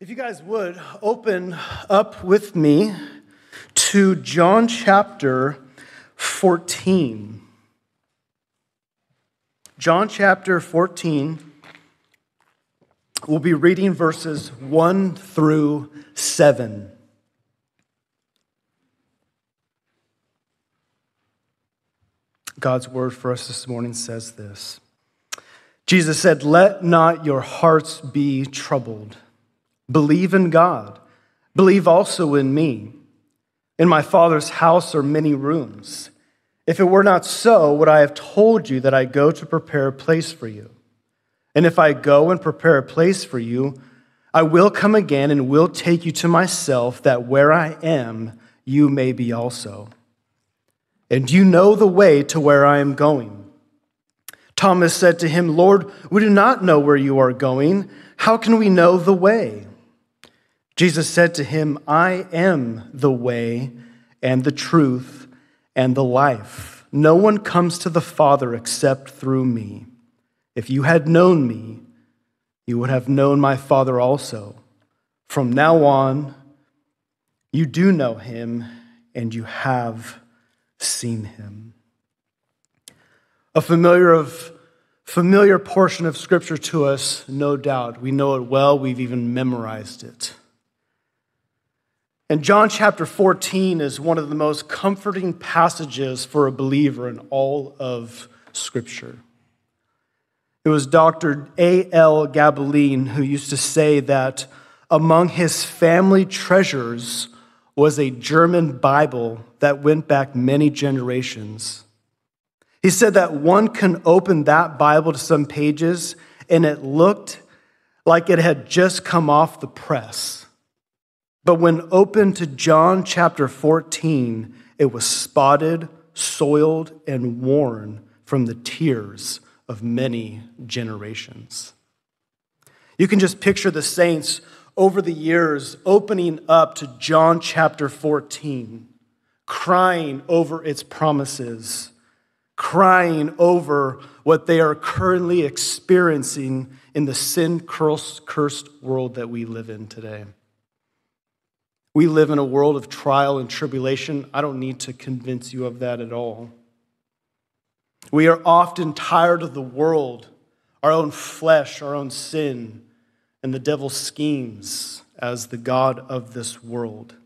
If you guys would open up with me to John chapter 14. John chapter 14, we'll be reading verses 1 through 7. God's word for us this morning says this Jesus said, Let not your hearts be troubled. Believe in God. Believe also in me. In my Father's house are many rooms. If it were not so, would I have told you that I go to prepare a place for you? And if I go and prepare a place for you, I will come again and will take you to myself, that where I am, you may be also. And you know the way to where I am going. Thomas said to him, Lord, we do not know where you are going. How can we know the way? Jesus said to him, I am the way and the truth and the life. No one comes to the Father except through me. If you had known me, you would have known my Father also. From now on, you do know him and you have seen him. A familiar of familiar portion of scripture to us, no doubt. We know it well, we've even memorized it. And John chapter 14 is one of the most comforting passages for a believer in all of Scripture. It was Dr. A.L. Gaebelein who used to say that among his family treasures was a German Bible that went back many generations. He said that one can open that Bible to some pages and it looked like it had just come off the press. But when opened to John chapter 14, it was spotted, soiled, and worn from the tears of many generations. You can just picture the saints over the years opening up to John chapter 14, crying over its promises, crying over what they are currently experiencing in the sin cursed world that we live in today. We live in a world of trial and tribulation. I don't need to convince you of that at all. We are often tired of the world, our own flesh, our own sin, and the devil's schemes as the God of this world.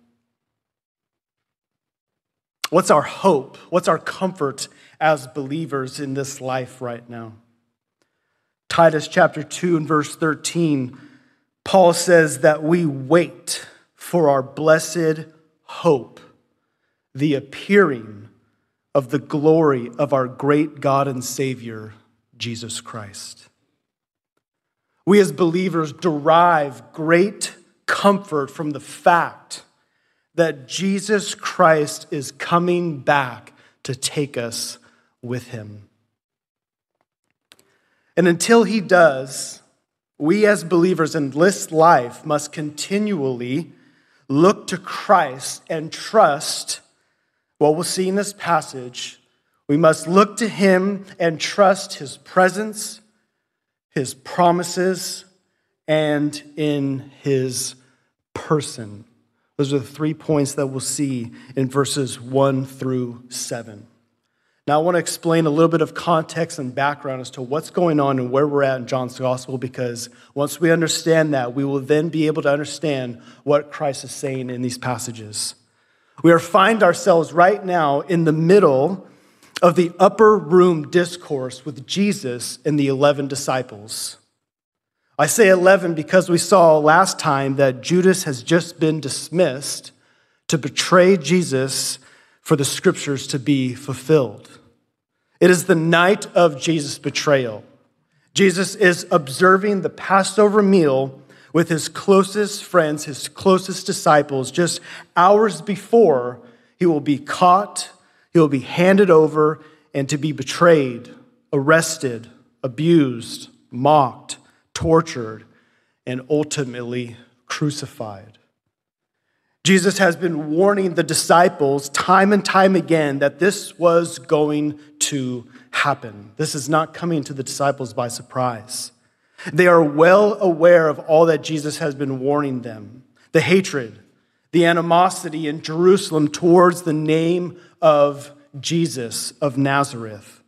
What's our hope? What's our comfort as believers in this life right now? Titus chapter 2 and verse 13, Paul says that we wait for our blessed hope, the appearing of the glory of our great God and Savior, Jesus Christ. We as believers derive great comfort from the fact that Jesus Christ is coming back to take us with him. And until he does, we as believers in this life must continually look to Christ and trust what we'll see in this passage. We must look to him and trust his presence, his promises, and in his person. Those are the three points that we'll see in verses 1 through 7. Now, I want to explain a little bit of context and background as to what's going on and where we're at in John's gospel, because once we understand that, we will then be able to understand what Christ is saying in these passages. We are find ourselves right now in the middle of the upper room discourse with Jesus and the 11 disciples. I say 11 because we saw last time that Judas has just been dismissed to betray Jesus for the scriptures to be fulfilled. It is the night of Jesus' betrayal. Jesus is observing the Passover meal with his closest friends, his closest disciples, just hours before he will be caught, he will be handed over, and to be betrayed, arrested, abused, mocked, tortured, and ultimately crucified. Jesus has been warning the disciples time and time again that this was going to happen. This is not coming to the disciples by surprise. They are well aware of all that Jesus has been warning them the hatred, the animosity in Jerusalem towards the name of Jesus of Nazareth.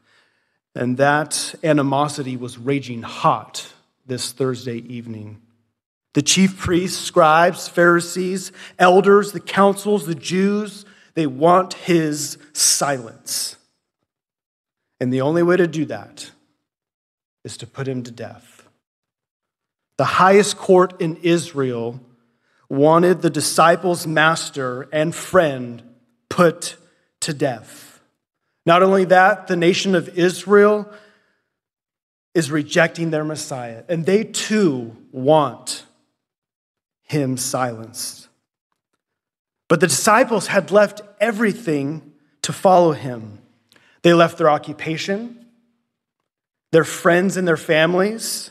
And that animosity was raging hot this Thursday evening. The chief priests, scribes, Pharisees, elders, the councils, the Jews, they want his silence. And the only way to do that is to put him to death. The highest court in Israel wanted the disciples' master and friend put to death. Not only that, the nation of Israel is rejecting their Messiah, and they too want him silenced. But the disciples had left everything to follow him. They left their occupation, their friends, and their families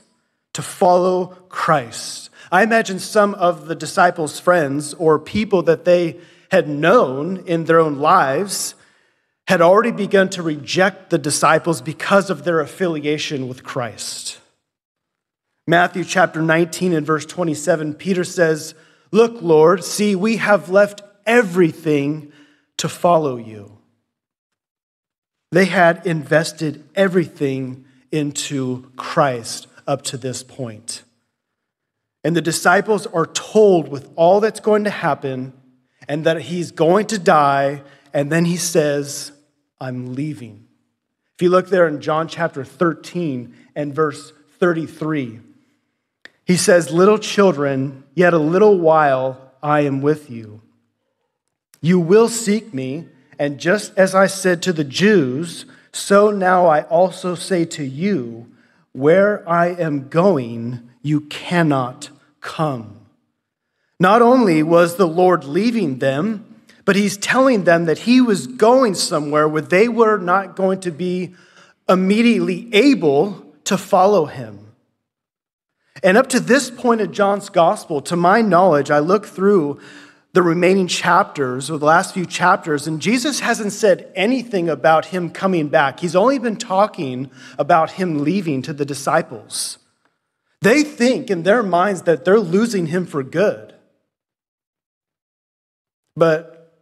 to follow Christ. I imagine some of the disciples' friends or people that they had known in their own lives had already begun to reject the disciples because of their affiliation with Christ. Matthew chapter 19 and verse 27, Peter says, Look, Lord, see, we have left everything to follow you. They had invested everything into Christ up to this point. And the disciples are told with all that's going to happen and that he's going to die. And then he says, I'm leaving. If you look there in John chapter 13 and verse 33, he says, Little children, yet a little while I am with you. You will seek me, and just as I said to the Jews, so now I also say to you, where I am going, you cannot come. Not only was the Lord leaving them, but he's telling them that he was going somewhere where they were not going to be immediately able to follow him. And up to this point in John's gospel, to my knowledge, I look through the remaining chapters or the last few chapters, and Jesus hasn't said anything about him coming back. He's only been talking about him leaving to the disciples. They think in their minds that they're losing him for good. But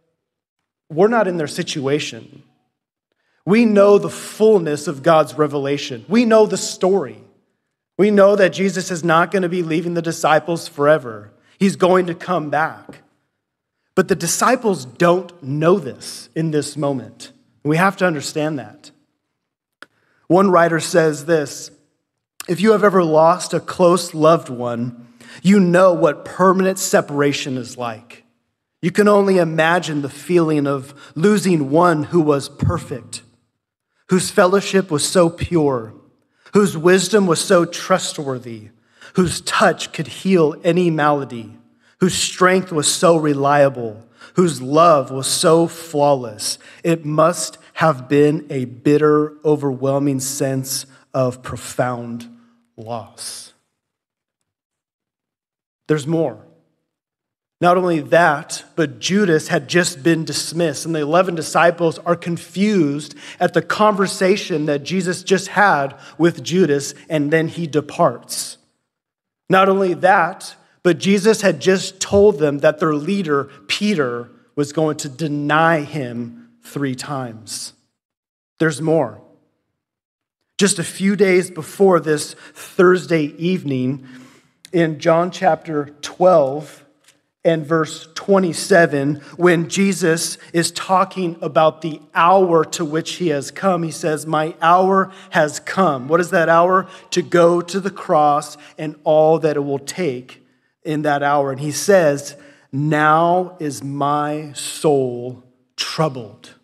we're not in their situation. We know the fullness of God's revelation, we know the story. We know that Jesus is not going to be leaving the disciples forever. He's going to come back. But the disciples don't know this in this moment. We have to understand that. One writer says this If you have ever lost a close loved one, you know what permanent separation is like. You can only imagine the feeling of losing one who was perfect, whose fellowship was so pure, whose wisdom was so trustworthy, whose touch could heal any malady whose strength was so reliable, whose love was so flawless. It must have been a bitter, overwhelming sense of profound loss. There's more. Not only that, but Judas had just been dismissed, and the 11 disciples are confused at the conversation that Jesus just had with Judas, and then he departs. Not only that, but Jesus had just told them that their leader, Peter, was going to deny him three times. There's more. Just a few days before this Thursday evening, in John chapter 12 and verse 27, when Jesus is talking about the hour to which he has come, he says, My hour has come. What is that hour? To go to the cross and all that it will take in that hour. And he says, Now is my soul troubled.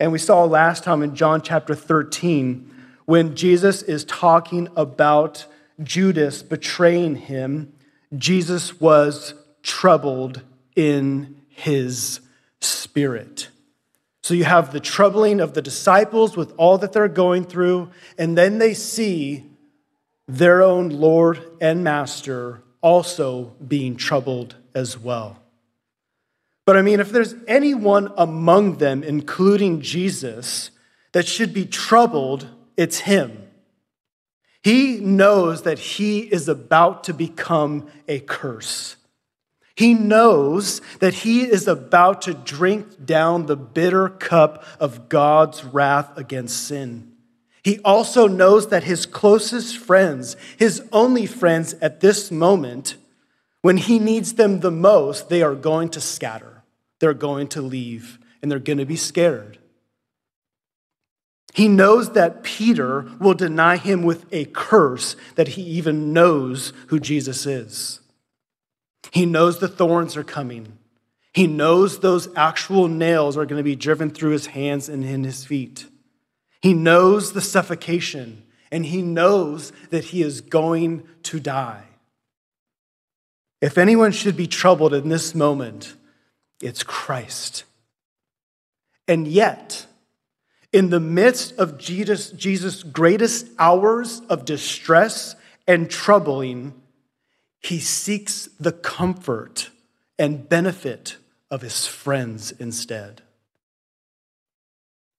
And we saw last time in John chapter 13 when Jesus is talking about Judas betraying him, Jesus was troubled in his spirit. So you have the troubling of the disciples with all that they're going through, and then they see their own Lord and Master also being troubled as well. But I mean, if there's anyone among them, including Jesus, that should be troubled, it's him. He knows that he is about to become a curse. He knows that he is about to drink down the bitter cup of God's wrath against sin. He also knows that his closest friends, his only friends at this moment, when he needs them the most, they are going to scatter. They're going to leave and they're going to be scared. He knows that Peter will deny him with a curse that he even knows who Jesus is. He knows the thorns are coming. He knows those actual nails are going to be driven through his hands and in his feet. He knows the suffocation, and he knows that he is going to die. If anyone should be troubled in this moment, it's Christ. And yet, in the midst of Jesus' Jesus' greatest hours of distress and troubling, he seeks the comfort and benefit of his friends instead.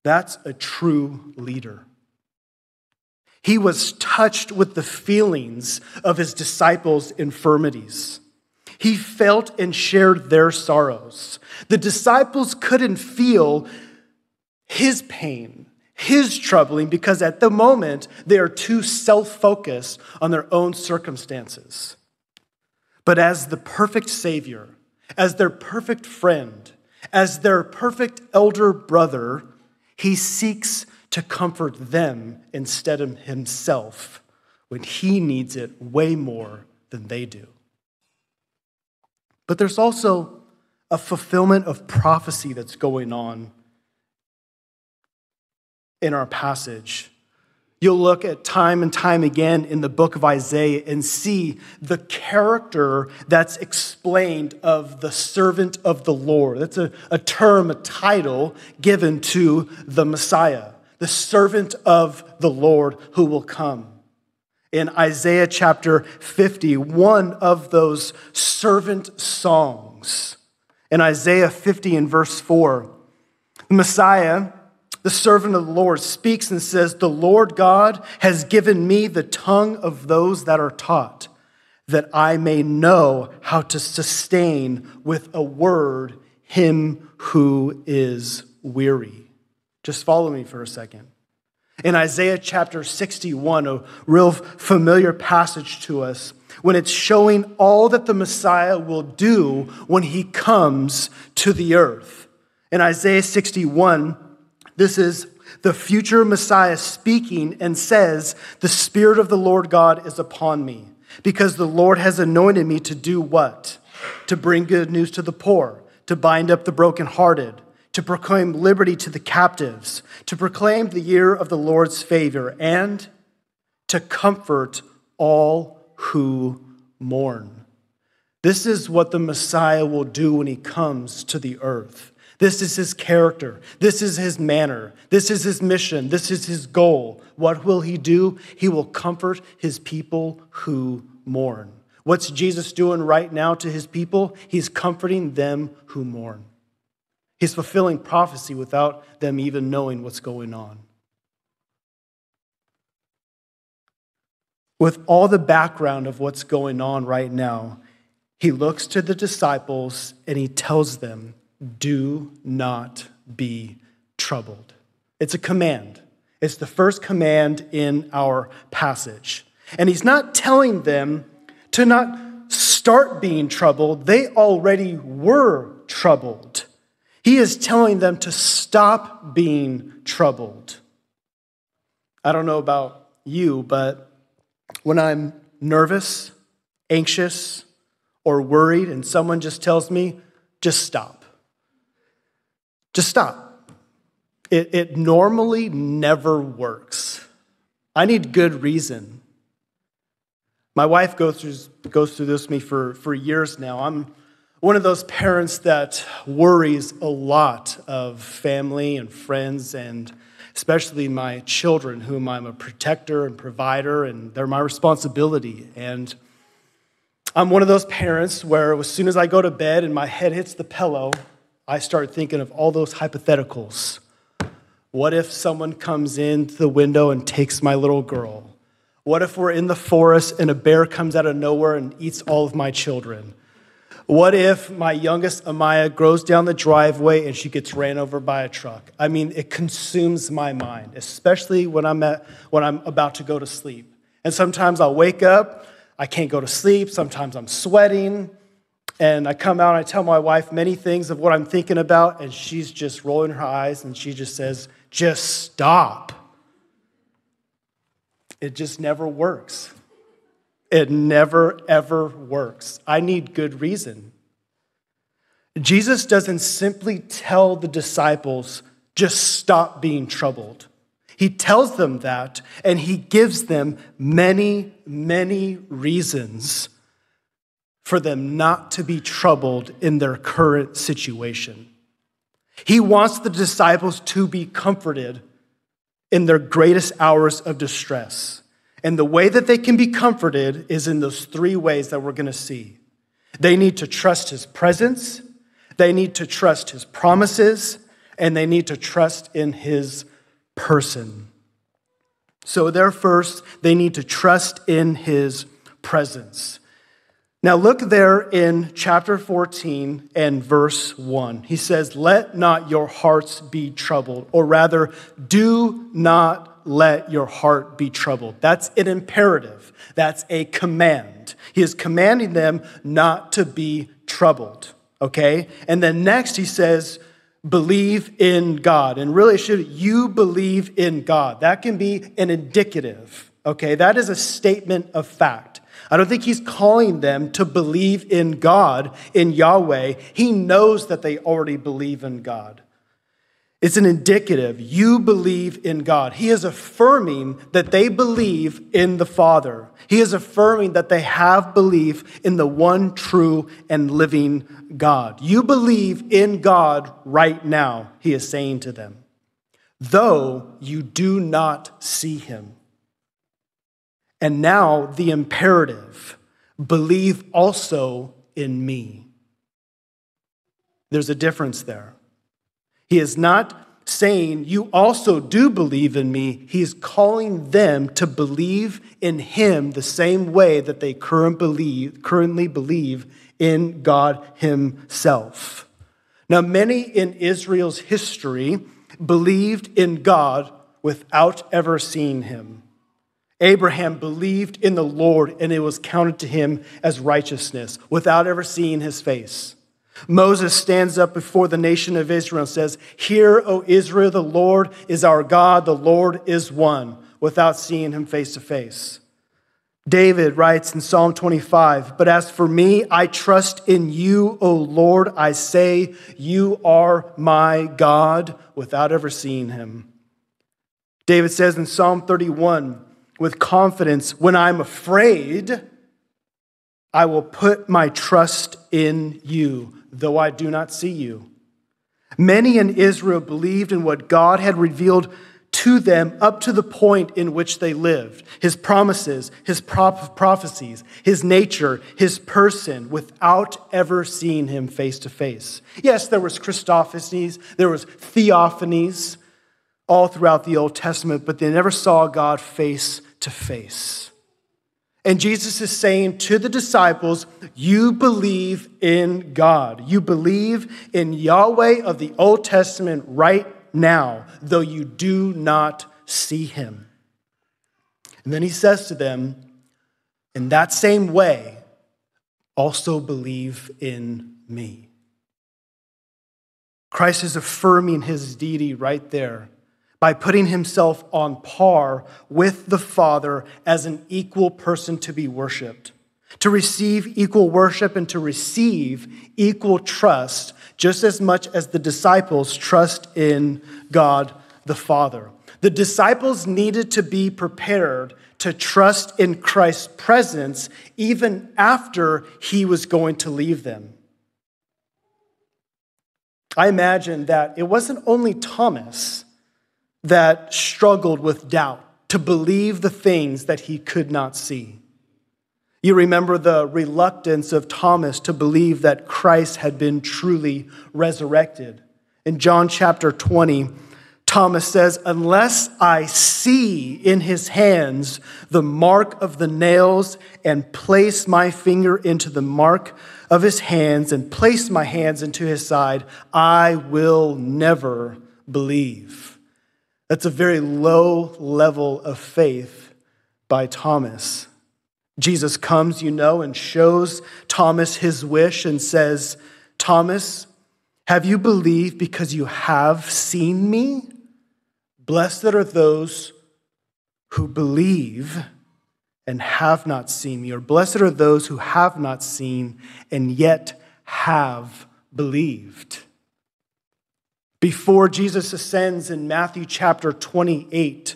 That's a true leader. He was touched with the feelings of his disciples' infirmities. He felt and shared their sorrows. The disciples couldn't feel his pain, his troubling, because at the moment they are too self focused on their own circumstances. But as the perfect Savior, as their perfect friend, as their perfect elder brother, he seeks to comfort them instead of himself when he needs it way more than they do. But there's also a fulfillment of prophecy that's going on in our passage You'll look at time and time again in the book of Isaiah and see the character that's explained of the servant of the Lord. That's a, a term, a title given to the Messiah, the servant of the Lord who will come. In Isaiah chapter 50, one of those servant songs, in Isaiah 50 and verse 4, the Messiah the servant of the Lord speaks and says, The Lord God has given me the tongue of those that are taught, that I may know how to sustain with a word him who is weary. Just follow me for a second. In Isaiah chapter 61, a real familiar passage to us, when it's showing all that the Messiah will do when he comes to the earth. In Isaiah 61, this is the future Messiah speaking and says, The Spirit of the Lord God is upon me, because the Lord has anointed me to do what? To bring good news to the poor, to bind up the brokenhearted, to proclaim liberty to the captives, to proclaim the year of the Lord's favor, and to comfort all who mourn. This is what the Messiah will do when he comes to the earth. This is his character. This is his manner. This is his mission. This is his goal. What will he do? He will comfort his people who mourn. What's Jesus doing right now to his people? He's comforting them who mourn. He's fulfilling prophecy without them even knowing what's going on. With all the background of what's going on right now, he looks to the disciples and he tells them do not be troubled. It's a command. It's the first command in our passage. And he's not telling them to not start being troubled, they already were troubled. He is telling them to stop being troubled. I don't know about you, but when I'm nervous, anxious, or worried, and someone just tells me, just stop just stop. It, it normally never works. I need good reason. My wife goes through, goes through this with me for, for years now. I'm one of those parents that worries a lot of family and friends and especially my children, whom I'm a protector and provider, and they're my responsibility. And I'm one of those parents where as soon as I go to bed and my head hits the pillow, I start thinking of all those hypotheticals. What if someone comes in the window and takes my little girl? What if we're in the forest and a bear comes out of nowhere and eats all of my children? What if my youngest Amaya grows down the driveway and she gets ran over by a truck? I mean, it consumes my mind, especially when I'm, at, when I'm about to go to sleep. And sometimes I'll wake up, I can't go to sleep. Sometimes I'm sweating. And I come out and I tell my wife many things of what I'm thinking about, and she's just rolling her eyes and she just says, just stop. It just never works. It never, ever works. I need good reason. Jesus doesn't simply tell the disciples, just stop being troubled. He tells them that, and he gives them many, many reasons for them not to be troubled in their current situation. He wants the disciples to be comforted in their greatest hours of distress. And the way that they can be comforted is in those three ways that we're going to see. They need to trust his presence, they need to trust his promises, and they need to trust in his person. So, there first, they need to trust in his presence. Now, look there in chapter 14 and verse 1. He says, Let not your hearts be troubled, or rather, do not let your heart be troubled. That's an imperative, that's a command. He is commanding them not to be troubled, okay? And then next he says, believe in God. And really, should you believe in God? That can be an indicative, okay? That is a statement of fact. I don't think he's calling them to believe in God, in Yahweh. He knows that they already believe in God. It's an indicative. You believe in God. He is affirming that they believe in the Father. He is affirming that they have belief in the one true and living God. You believe in God right now, he is saying to them, though you do not see him. And now the imperative believe also in me. There's a difference there. He is not saying, You also do believe in me. He is calling them to believe in him the same way that they currently believe in God himself. Now, many in Israel's history believed in God without ever seeing him. Abraham believed in the Lord and it was counted to him as righteousness without ever seeing his face. Moses stands up before the nation of Israel and says, Hear, O Israel, the Lord is our God, the Lord is one, without seeing him face to face. David writes in Psalm 25, But as for me, I trust in you, O Lord. I say, You are my God, without ever seeing him. David says in Psalm 31, with confidence, When I'm afraid, I will put my trust in you though I do not see you. Many in Israel believed in what God had revealed to them up to the point in which they lived his promises, his prophecies, his nature, his person, without ever seeing him face to face. Yes, there was Christophanies, there was theophanies all throughout the Old Testament, but they never saw God face to face. And Jesus is saying to the disciples, You believe in God. You believe in Yahweh of the Old Testament right now, though you do not see him. And then he says to them, In that same way, also believe in me. Christ is affirming his deity right there by putting himself on par with the Father as an equal person to be worshiped, to receive equal worship and to receive equal trust, just as much as the disciples trust in God the Father. The disciples needed to be prepared to trust in Christ's presence even after he was going to leave them. I imagine that it wasn't only Thomas that struggled with doubt to believe the things that he could not see. You remember the reluctance of Thomas to believe that Christ had been truly resurrected. In John chapter 20, Thomas says, Unless I see in his hands the mark of the nails and place my finger into the mark of his hands and place my hands into his side, I will never believe. That's a very low level of faith by Thomas. Jesus comes, you know, and shows Thomas his wish and says, Thomas, have you believed because you have seen me? Blessed are those who believe and have not seen me, or blessed are those who have not seen and yet have believed. Before Jesus ascends in Matthew chapter 28,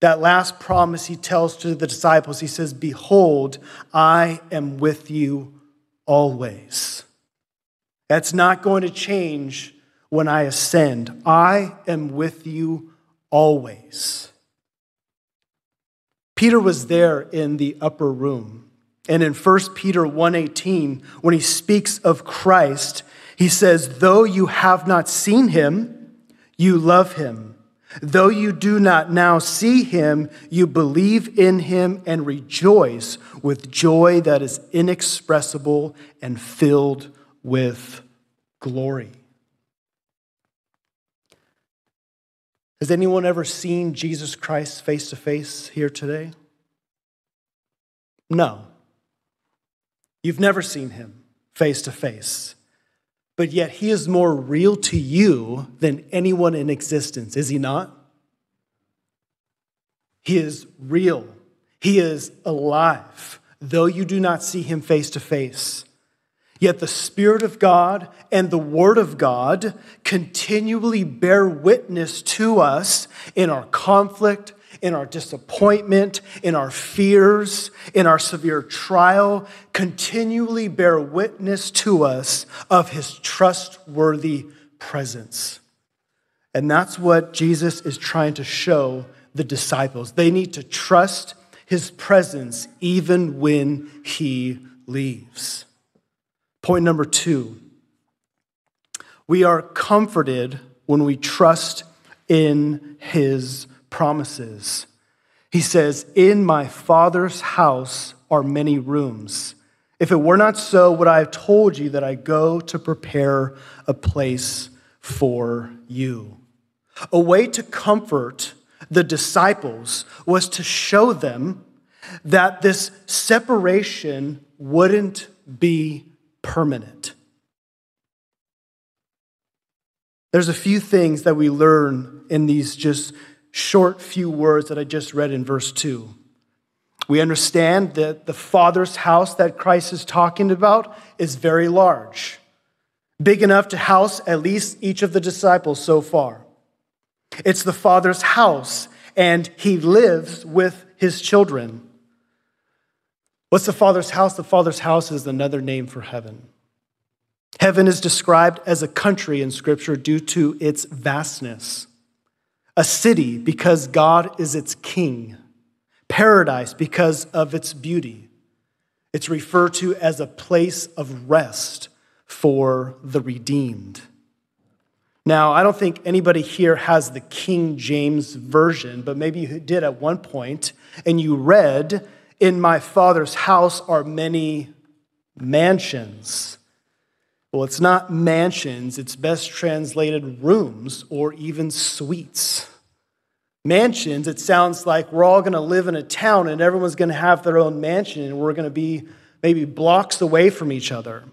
that last promise he tells to the disciples, he says, Behold, I am with you always. That's not going to change when I ascend. I am with you always. Peter was there in the upper room. And in 1 Peter 1:18, when he speaks of Christ, he says, "Though you have not seen him, you love him. Though you do not now see him, you believe in him and rejoice with joy that is inexpressible and filled with glory." Has anyone ever seen Jesus Christ face to face here today? No. You've never seen him face to face. But yet he is more real to you than anyone in existence, is he not? He is real. He is alive, though you do not see him face to face. Yet the Spirit of God and the Word of God continually bear witness to us in our conflict, in our disappointment, in our fears, in our severe trial, continually bear witness to us of His trustworthy presence. And that's what Jesus is trying to show the disciples. They need to trust His presence even when He leaves. Point number two we are comforted when we trust in his promises. He says, In my Father's house are many rooms. If it were not so, would I have told you that I go to prepare a place for you? A way to comfort the disciples was to show them that this separation wouldn't be permanent. There's a few things that we learn in these just short few words that I just read in verse 2. We understand that the Father's house that Christ is talking about is very large, big enough to house at least each of the disciples so far. It's the Father's house, and he lives with his children. What's the Father's house? The Father's house is another name for heaven. Heaven is described as a country in Scripture due to its vastness, a city because God is its king, paradise because of its beauty. It's referred to as a place of rest for the redeemed. Now, I don't think anybody here has the King James Version, but maybe you did at one point, and you read in my Father's house are many mansions. Well, it's not mansions, it's best translated rooms or even suites. Mansions, it sounds like we're all going to live in a town and everyone's going to have their own mansion and we're going to be maybe blocks away from each other.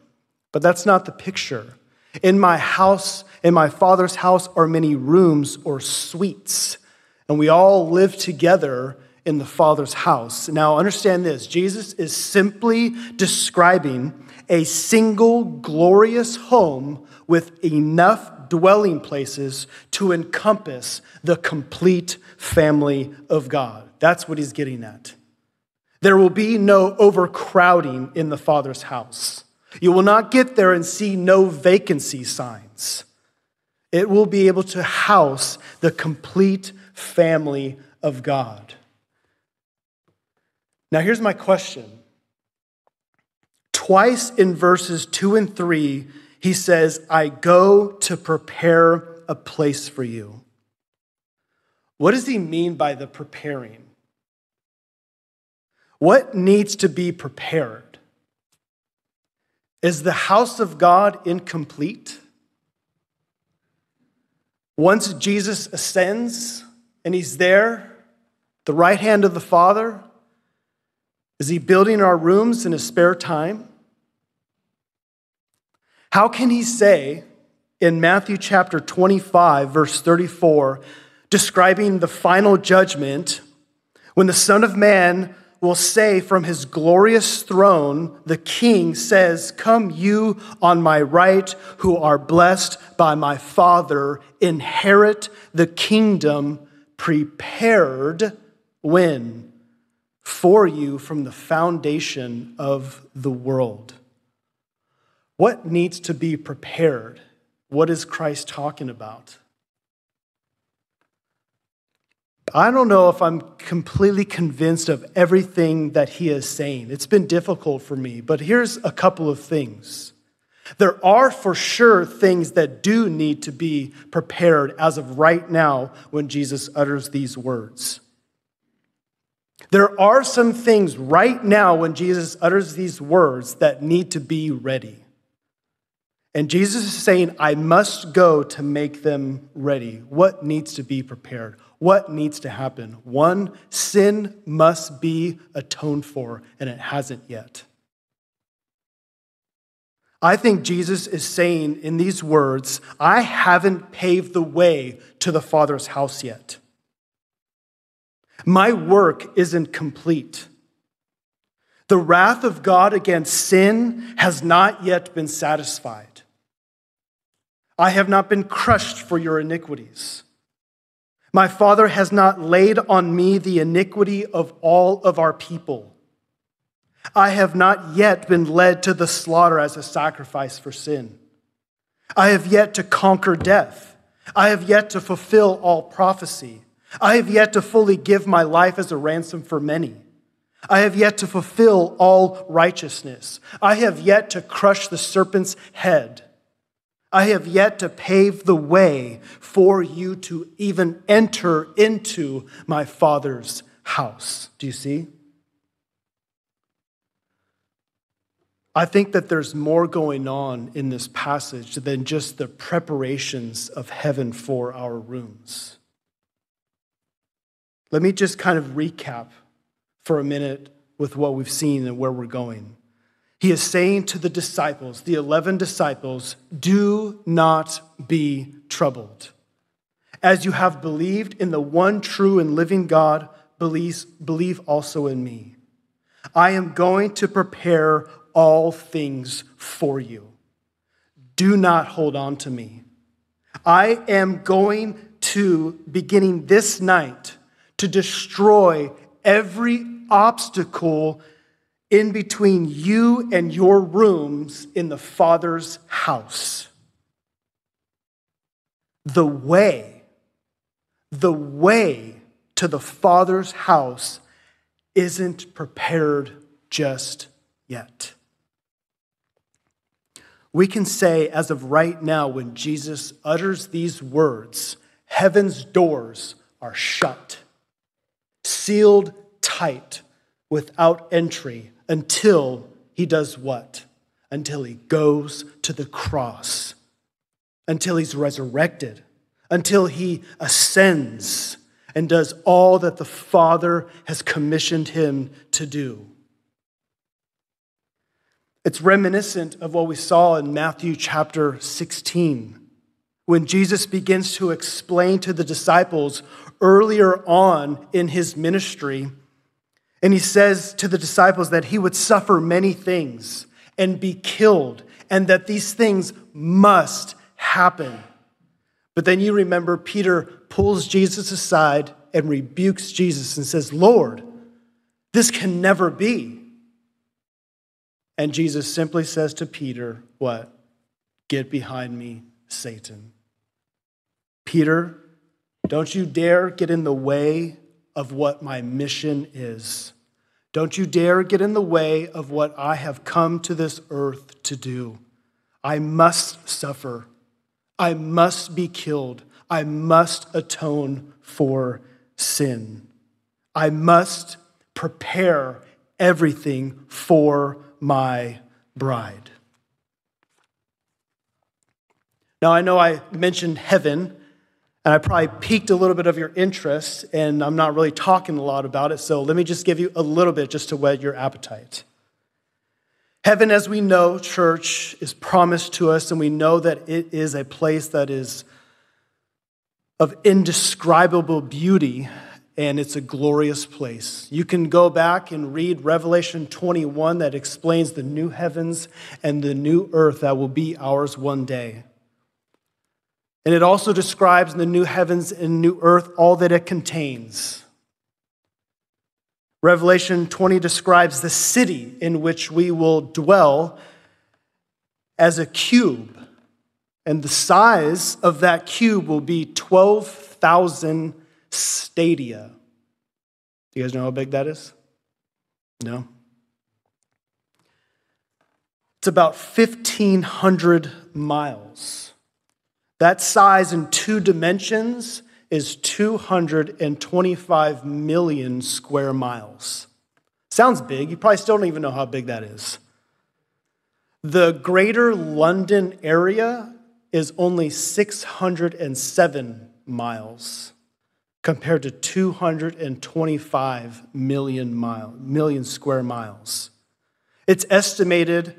But that's not the picture. In my house, in my father's house, are many rooms or suites, and we all live together in the Father's house. Now, understand this Jesus is simply describing a single glorious home with enough dwelling places to encompass the complete family of God. That's what he's getting at. There will be no overcrowding in the Father's house. You will not get there and see no vacancy signs. It will be able to house the complete family of God. Now, here's my question. Twice in verses two and three, he says, I go to prepare a place for you. What does he mean by the preparing? What needs to be prepared? Is the house of God incomplete? Once Jesus ascends and he's there, the right hand of the Father, is he building our rooms in his spare time? How can he say in Matthew chapter 25, verse 34, describing the final judgment, when the Son of Man will say from his glorious throne, the King says, Come, you on my right, who are blessed by my Father, inherit the kingdom prepared when? For you from the foundation of the world. What needs to be prepared? What is Christ talking about? I don't know if I'm completely convinced of everything that he is saying. It's been difficult for me, but here's a couple of things. There are for sure things that do need to be prepared as of right now when Jesus utters these words. There are some things right now when Jesus utters these words that need to be ready. And Jesus is saying, I must go to make them ready. What needs to be prepared? What needs to happen? One, sin must be atoned for, and it hasn't yet. I think Jesus is saying in these words, I haven't paved the way to the Father's house yet. My work isn't complete. The wrath of God against sin has not yet been satisfied. I have not been crushed for your iniquities. My Father has not laid on me the iniquity of all of our people. I have not yet been led to the slaughter as a sacrifice for sin. I have yet to conquer death. I have yet to fulfill all prophecy. I have yet to fully give my life as a ransom for many. I have yet to fulfill all righteousness. I have yet to crush the serpent's head. I have yet to pave the way for you to even enter into my Father's house. Do you see? I think that there's more going on in this passage than just the preparations of heaven for our rooms. Let me just kind of recap for a minute with what we've seen and where we're going. He is saying to the disciples, the 11 disciples, do not be troubled. As you have believed in the one true and living God, believe, believe also in me. I am going to prepare all things for you. Do not hold on to me. I am going to, beginning this night, to destroy every obstacle in between you and your rooms in the Father's house. The way, the way to the Father's house isn't prepared just yet we can say, as of right now, when Jesus utters these words, heaven's doors are shut, sealed tight, without entry, until he does what? Until he goes to the cross, until he's resurrected, until he ascends and does all that the Father has commissioned him to do. It's reminiscent of what we saw in Matthew chapter 16, when Jesus begins to explain to the disciples earlier on in his ministry. And he says to the disciples that he would suffer many things and be killed, and that these things must happen. But then you remember Peter pulls Jesus aside and rebukes Jesus and says, Lord, this can never be. And Jesus simply says to Peter, What? Get behind me, Satan. Peter, don't you dare get in the way of what my mission is. Don't you dare get in the way of what I have come to this earth to do. I must suffer. I must be killed. I must atone for sin. I must prepare everything for my bride. Now, I know I mentioned heaven, and I probably piqued a little bit of your interest, and I'm not really talking a lot about it, so let me just give you a little bit just to whet your appetite. Heaven, as we know, church, is promised to us, and we know that it is a place that is of indescribable beauty, and it's a glorious place. You can go back and read Revelation 21 that explains the new heavens and the new earth that will be ours one day. And it also describes the new heavens and new earth all that it contains. Revelation 20 describes the city in which we will dwell as a cube. And the size of that cube will be 12,000 stadia. Do you guys know how big that is? No? It's about 1,500 miles. That size in two dimensions is 225 million square miles. Sounds big. You probably still don't even know how big that is. The greater London area is only 607 miles compared to 225 million, mile, million square miles. It's estimated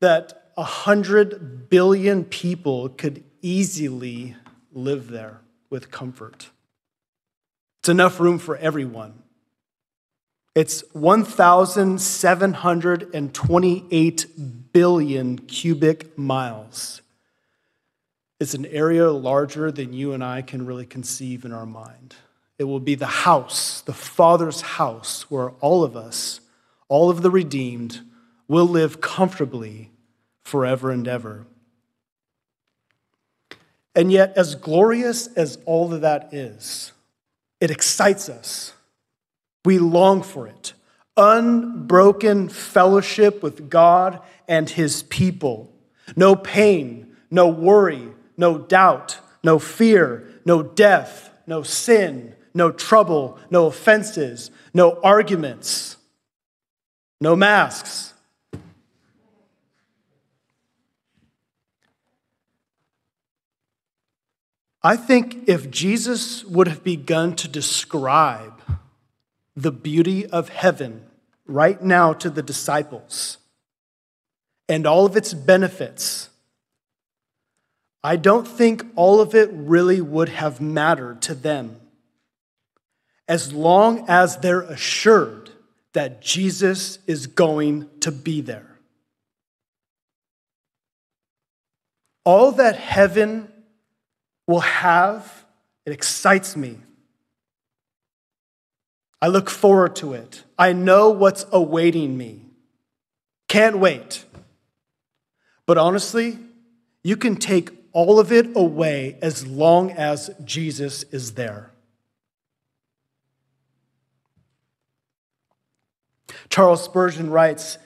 that 100 billion people could easily live there with comfort. It's enough room for everyone. It's 1,728 billion cubic miles. It's an area larger than you and I can really conceive in our mind. It will be the house, the Father's house, where all of us, all of the redeemed, will live comfortably forever and ever. And yet, as glorious as all of that is, it excites us. We long for it. Unbroken fellowship with God and His people. No pain, no worry, no doubt, no fear, no death, no sin, no trouble, no offenses, no arguments, no masks I think if Jesus would have begun to describe the beauty of heaven right now to the disciples and all of its benefits, I don't think all of it really would have mattered to them as long as they're assured that Jesus is going to be there. All that heaven will have, it excites me. I look forward to it. I know what's awaiting me. Can't wait. But honestly, you can take all of it away as long as Jesus is there. Charles Spurgeon writes,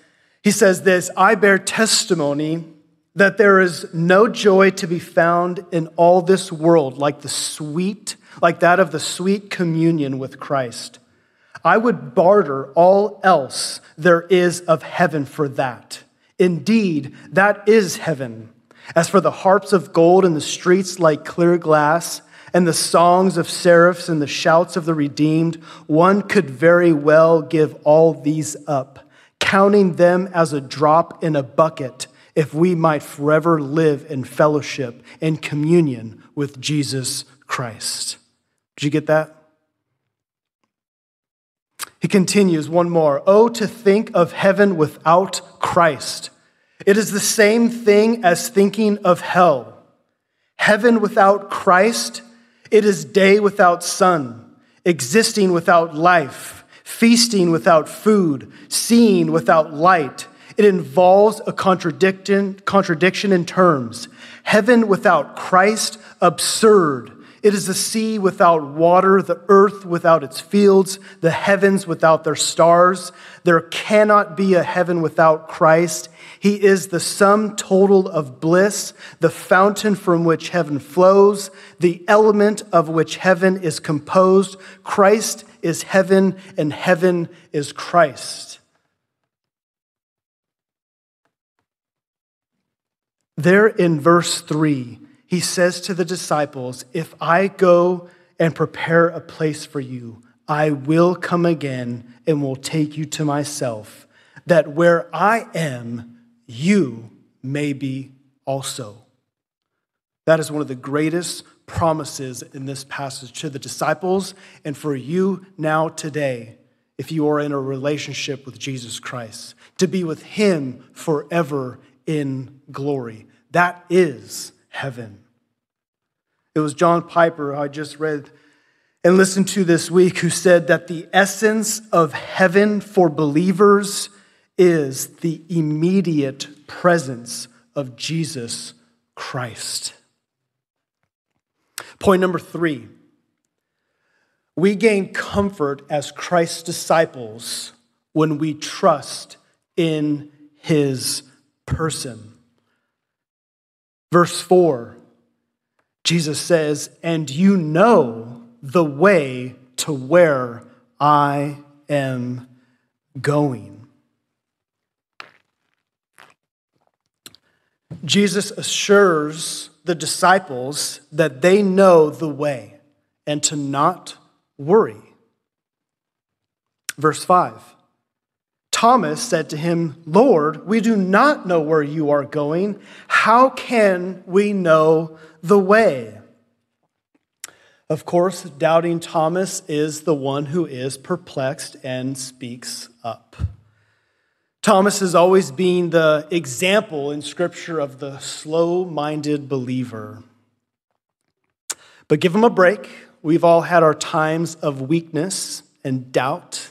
he says this I bear testimony that there is no joy to be found in all this world like the sweet, like that of the sweet communion with Christ. I would barter all else there is of heaven for that. Indeed, that is heaven. As for the harps of gold in the streets like clear glass, and the songs of seraphs and the shouts of the redeemed, one could very well give all these up, counting them as a drop in a bucket if we might forever live in fellowship and communion with Jesus Christ. Did you get that? He continues one more. Oh, to think of heaven without Christ. It is the same thing as thinking of hell. Heaven without Christ, it is day without sun, existing without life, feasting without food, seeing without light it involves a contradiction, contradiction in terms. Heaven without Christ, absurd. It is the sea without water, the earth without its fields, the heavens without their stars. There cannot be a heaven without Christ. He is the sum total of bliss, the fountain from which heaven flows, the element of which heaven is composed. Christ is heaven, and heaven is Christ. There in verse 3, he says to the disciples, If I go and prepare a place for you, I will come again and will take you to myself, that where I am, you may be also. That is one of the greatest promises in this passage to the disciples and for you now today, if you are in a relationship with Jesus Christ, to be with Him forever in glory. That is heaven. It was John Piper, I just read and listened to this week, who said that the essence of heaven for believers is the immediate presence of Jesus Christ. Point number three we gain comfort as Christ's disciples when we trust in his person. Verse 4, Jesus says, And you know the way to where I am going. Jesus assures the disciples that they know the way and to not worry. Verse 5 Thomas said to him, Lord, we do not know where you are going. How can we know the way? Of course, doubting Thomas is the one who is perplexed and speaks up. Thomas has always been the example in Scripture of the slow minded believer. But give him a break. We've all had our times of weakness and doubt.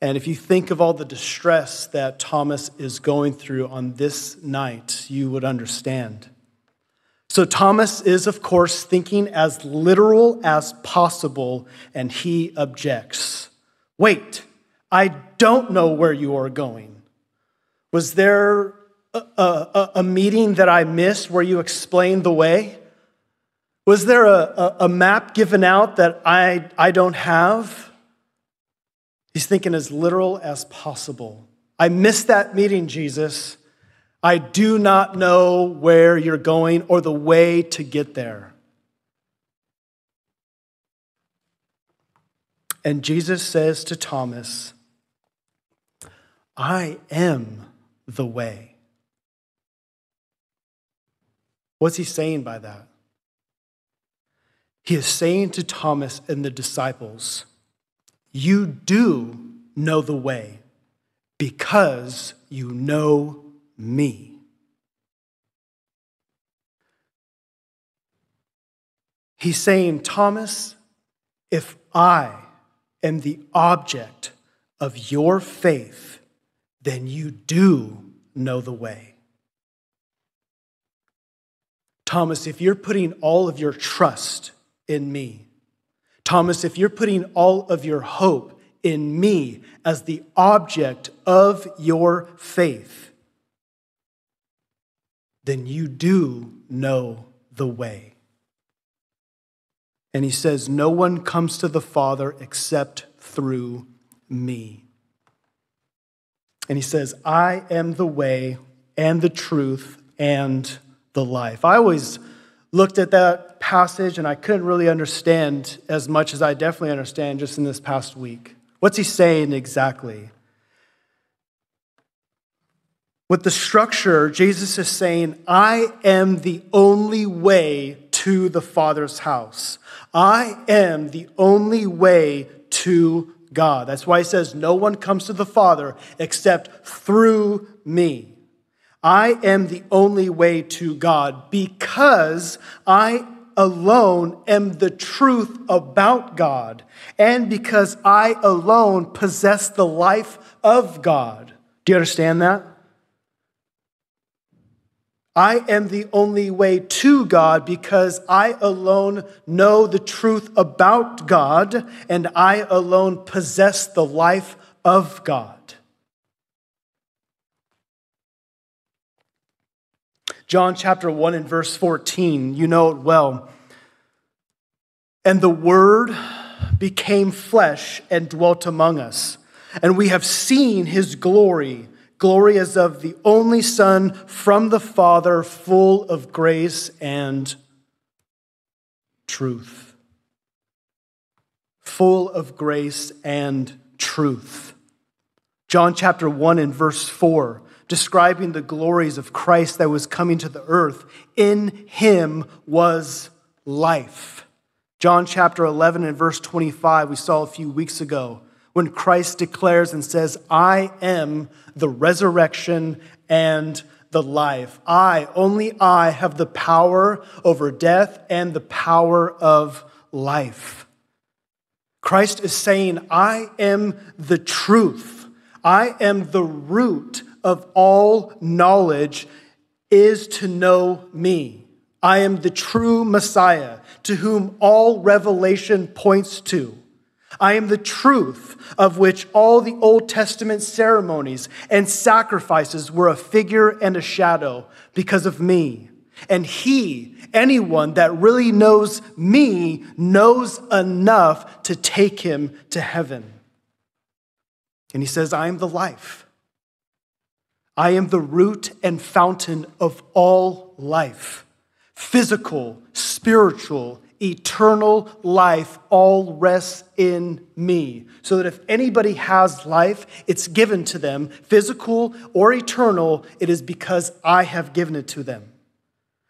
And if you think of all the distress that Thomas is going through on this night, you would understand. So, Thomas is, of course, thinking as literal as possible, and he objects. Wait, I don't know where you are going. Was there a, a, a meeting that I missed where you explained the way? Was there a, a, map given out that I, I don't have? He's thinking as literal as possible. I missed that meeting, Jesus. I do not know where you're going or the way to get there. And Jesus says to Thomas, I am the way. What's he saying by that? He is saying to Thomas and the disciples, You do know the way because you know me. He's saying, Thomas, if I am the object of your faith, then you do know the way. Thomas, if you're putting all of your trust in me, Thomas, if you're putting all of your hope in me as the object of your faith, then you do know the way. And he says, No one comes to the Father except through me. And he says, I am the way and the truth and the life. I always looked at that passage and I couldn't really understand as much as I definitely understand just in this past week. What's he saying exactly? With the structure, Jesus is saying, I am the only way to the Father's house. I am the only way to God. That's why he says, No one comes to the Father except through me. I am the only way to God because I alone am the truth about God and because I alone possess the life of God. Do you understand that? I am the only way to God because I alone know the truth about God and I alone possess the life of God. John chapter 1 and verse 14, you know it well. And the Word became flesh and dwelt among us, and we have seen his glory glory as of the only Son from the Father, full of grace and truth. Full of grace and truth. John chapter 1 and verse 4, describing the glories of Christ that was coming to the earth. In him was life. John chapter 11 and verse 25, we saw a few weeks ago when Christ declares and says, I am the resurrection and the life. I, only I, have the power over death and the power of life. Christ is saying, I am the truth. I am the root of all knowledge, is to know me. I am the true Messiah to whom all revelation points to. I am the truth of which all the Old Testament ceremonies and sacrifices were a figure and a shadow because of me. And he, anyone that really knows me, knows enough to take him to heaven. And he says, I am the life. I am the root and fountain of all life physical, spiritual, eternal life all rests in me. So that if anybody has life, it's given to them, physical or eternal, it is because I have given it to them.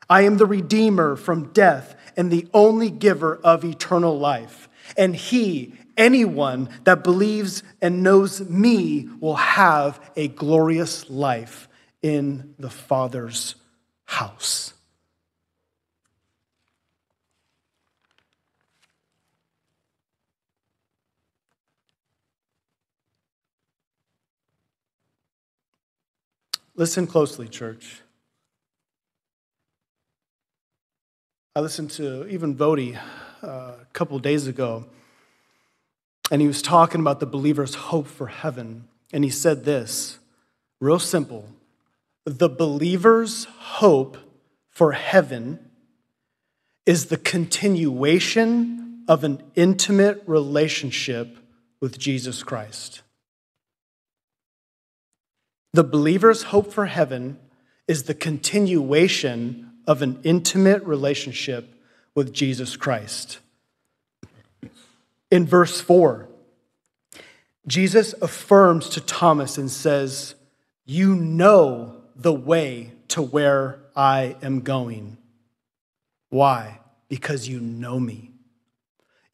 I am the Redeemer from death and the only giver of eternal life. And He, anyone that believes and knows me, will have a glorious life in the Father's house. Listen closely, church. I listened to even Voddie uh, a couple days ago, and he was talking about the believer's hope for heaven. And he said this real simple the believer's hope for heaven is the continuation of an intimate relationship with Jesus Christ. The believer's hope for heaven is the continuation of an intimate relationship with Jesus Christ. In verse 4, Jesus affirms to Thomas and says, You know the way to where I am going. Why? Because you know me.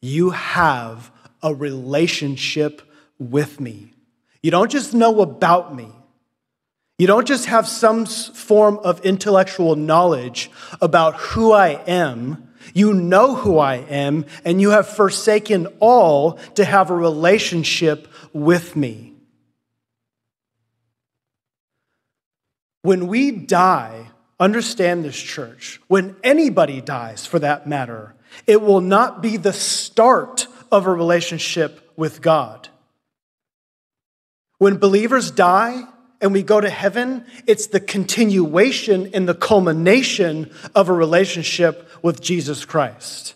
You have a relationship with me. You don't just know about me. You don't just have some form of intellectual knowledge about who I am. You know who I am, and you have forsaken all to have a relationship with me. When we die, understand this, church, when anybody dies for that matter, it will not be the start of a relationship with God. When believers die, and we go to heaven, it's the continuation and the culmination of a relationship with Jesus Christ.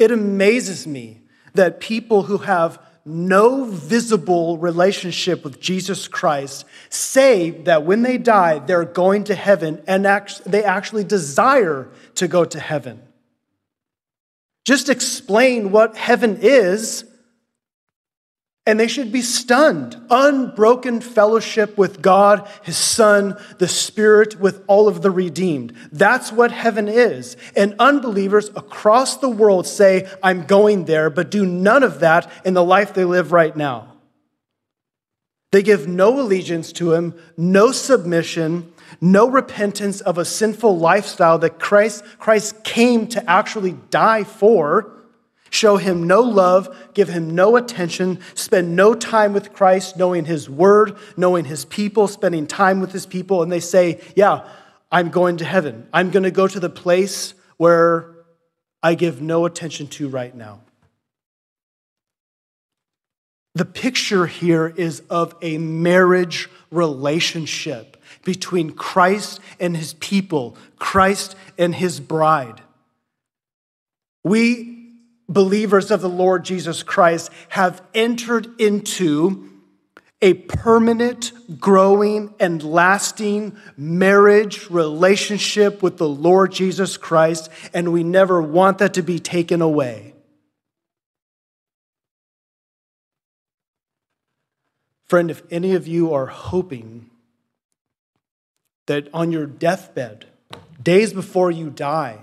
It amazes me that people who have no visible relationship with Jesus Christ say that when they die, they're going to heaven and they actually desire to go to heaven. Just explain what heaven is and they should be stunned. Unbroken fellowship with God, His Son, the Spirit, with all of the redeemed. That's what heaven is. And unbelievers across the world say, I'm going there, but do none of that in the life they live right now. They give no allegiance to Him, no submission, no repentance of a sinful lifestyle that Christ, Christ came to actually die for show him no love, give him no attention, spend no time with Christ, knowing his word, knowing his people, spending time with his people, and they say, Yeah, I'm going to heaven. I'm going to go to the place where I give no attention to right now. The picture here is of a marriage relationship between Christ and his people, Christ and his bride. We, believers of the Lord Jesus Christ, have entered into a permanent, growing, and lasting marriage relationship with the Lord Jesus Christ, and we never want that to be taken away. Friend, if any of you are hoping that on your deathbed, days before you die,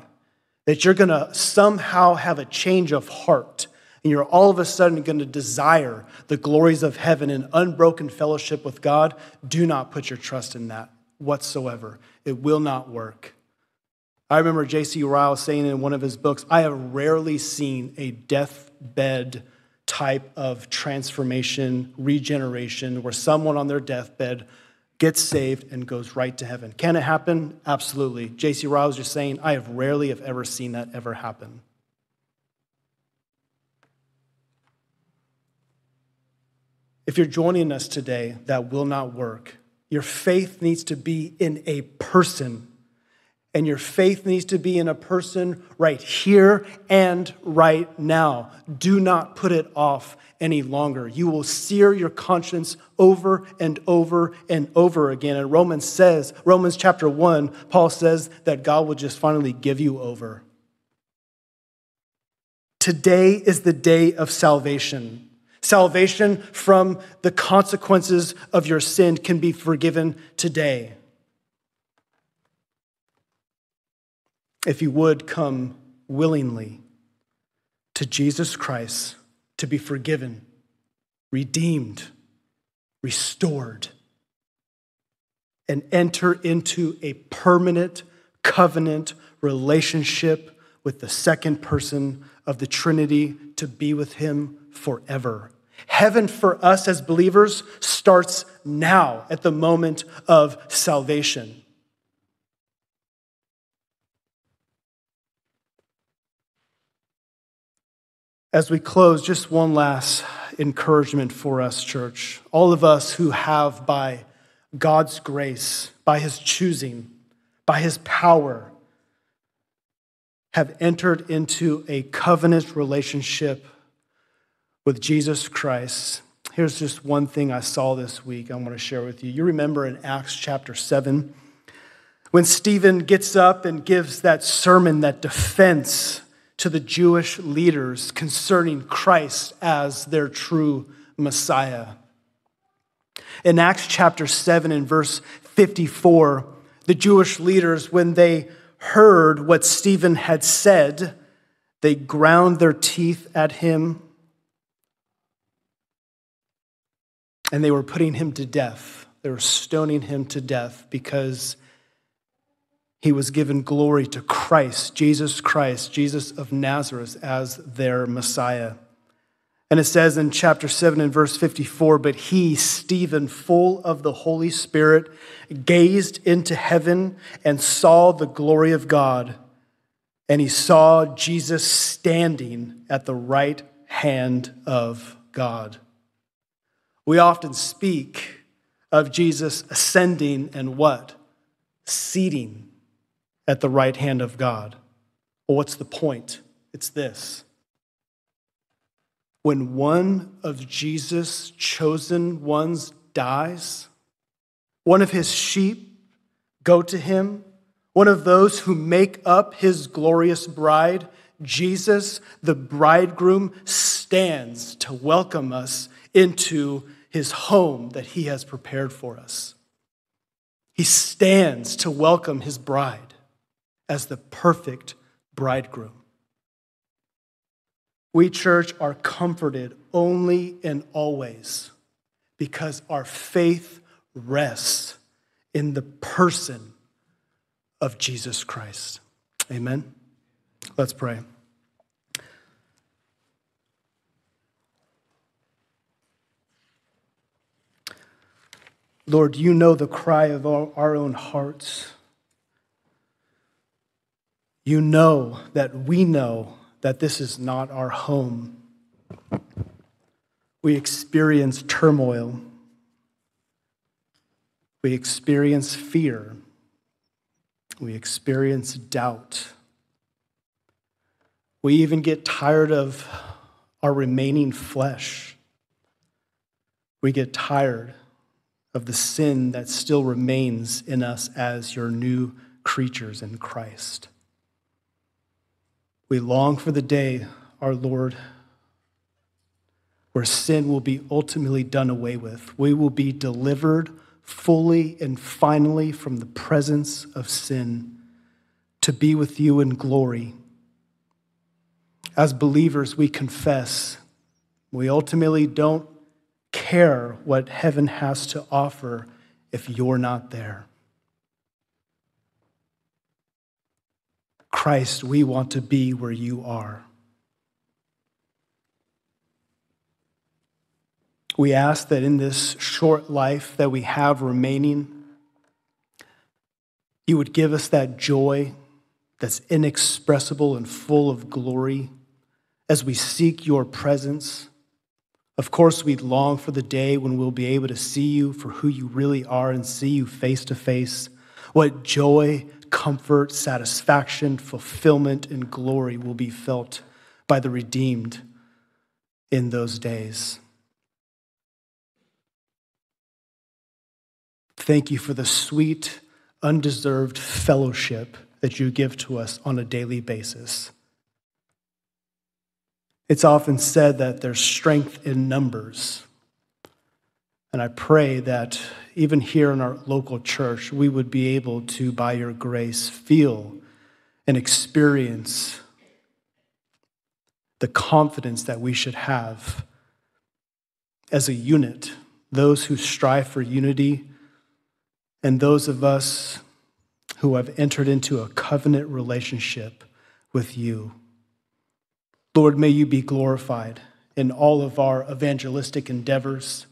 that you're going to somehow have a change of heart and you're all of a sudden going to desire the glories of heaven and unbroken fellowship with God, do not put your trust in that whatsoever. It will not work. I remember J.C. Ryle saying in one of his books, I have rarely seen a deathbed type of transformation, regeneration, where someone on their deathbed gets saved and goes right to heaven. Can it happen? Absolutely. J.C. Ryle was just saying, I have rarely, have ever seen that ever happen. If you're joining us today, that will not work. Your faith needs to be in a person. And your faith needs to be in a person right here and right now. Do not put it off any longer. You will sear your conscience over and over and over again. And Romans says, Romans chapter 1, Paul says that God will just finally give you over. Today is the day of salvation. Salvation from the consequences of your sin can be forgiven today. If you would come willingly to Jesus Christ to be forgiven, redeemed, restored, and enter into a permanent covenant relationship with the second person of the Trinity to be with Him forever. Heaven for us as believers starts now at the moment of salvation. As we close, just one last encouragement for us, church. All of us who have, by God's grace, by His choosing, by His power, have entered into a covenant relationship with Jesus Christ. Here's just one thing I saw this week I want to share with you. You remember in Acts chapter 7 when Stephen gets up and gives that sermon, that defense to the Jewish leaders concerning Christ as their true Messiah. In Acts chapter 7 and verse 54, the Jewish leaders, when they heard what Stephen had said, they ground their teeth at him and they were putting him to death. They were stoning him to death because he was given glory to Christ, Jesus Christ, Jesus of Nazareth, as their Messiah. And it says in chapter 7 and verse 54 But he, Stephen, full of the Holy Spirit, gazed into heaven and saw the glory of God. And he saw Jesus standing at the right hand of God. We often speak of Jesus ascending and what? Seating at the right hand of God. Well, what's the point? It's this. When one of Jesus' chosen ones dies, one of his sheep go to him, one of those who make up his glorious bride, Jesus, the bridegroom, stands to welcome us into his home that he has prepared for us. He stands to welcome his bride as the perfect bridegroom. We, church, are comforted only and always because our faith rests in the person of Jesus Christ. Amen. Let's pray. Lord, you know the cry of our, own hearts. You know that we know that this is not our home. We experience turmoil. We experience fear. We experience doubt. We even get tired of our remaining flesh. We get tired of the sin that still remains in us as your new creatures in Christ. We long for the day, our Lord, where sin will be ultimately done away with. We will be delivered fully and finally from the presence of sin to be with you in glory. As believers, we confess we ultimately don't care what heaven has to offer if you're not there. Christ, we want to be where you are. We ask that in this short life that we have remaining, you would give us that joy that's inexpressible and full of glory as we seek your presence. Of course, we long for the day when we'll be able to see you for who you really are and see you face to face. What joy, comfort, satisfaction, fulfillment, and glory will be felt by the redeemed in those days. Thank you for the sweet, undeserved fellowship that you give to us on a daily basis. It's often said that there's strength in numbers. And I pray that even here in our local church, we would be able to, by your grace, feel and experience the confidence that we should have as a unit, those who strive for unity, and those of us who have entered into a covenant relationship with you. Lord, may you be glorified in all of our evangelistic endeavors.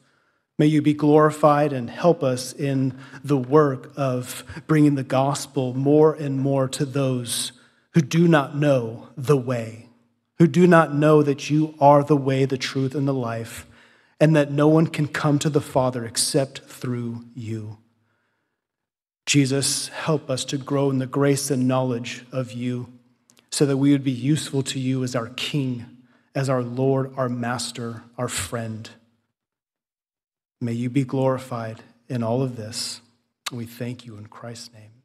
May you be glorified and help us in the work of bringing the gospel more and more to those who do not know the way, who do not know that you are the way, the truth, and the life, and that no one can come to the Father except through you. Jesus, help us to grow in the grace and knowledge of you so that we would be useful to you as our King, as our Lord, our Master, our friend. May you be glorified in all of this. We thank you in Christ's name.